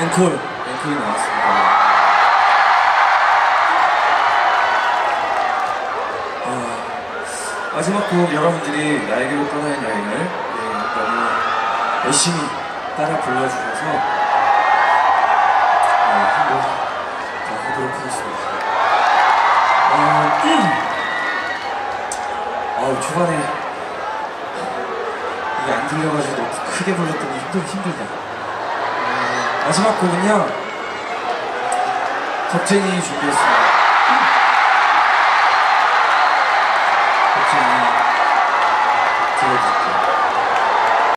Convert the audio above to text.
앵콜. 앵콜이 나왔습니다. 아, 마지막 곡 여러분들이 나에게로 떠나는 여행을 네, 너무 열심히 따라 불러주셔서 네, 한번 더 하도록 하겠습니다. 아, 음. 아우, 초반에 이게 안 들려가지고 크게 불렀더니 힘들, 힘들다. 어, 마지막 곡은요, 겁쟁이 준비했습니다.